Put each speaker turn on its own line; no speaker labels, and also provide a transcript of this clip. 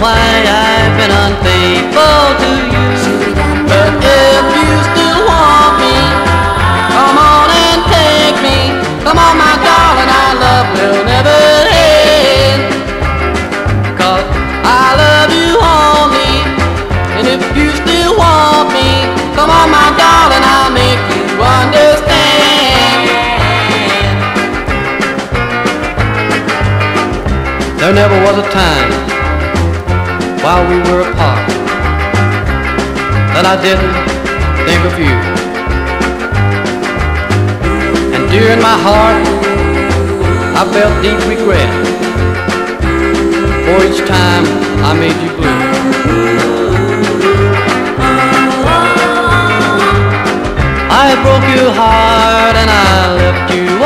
why I've been unfaithful to you. But if you still want me, come on and take me. Come on, my darling, our love will never end. Cause I love you only, and if you still want me, come on, my darling, I'll make you understand. There never was a time while we were apart. That I didn't think of you. And dear in my heart, I felt deep regret for each time I made you blue. I broke your heart and I left you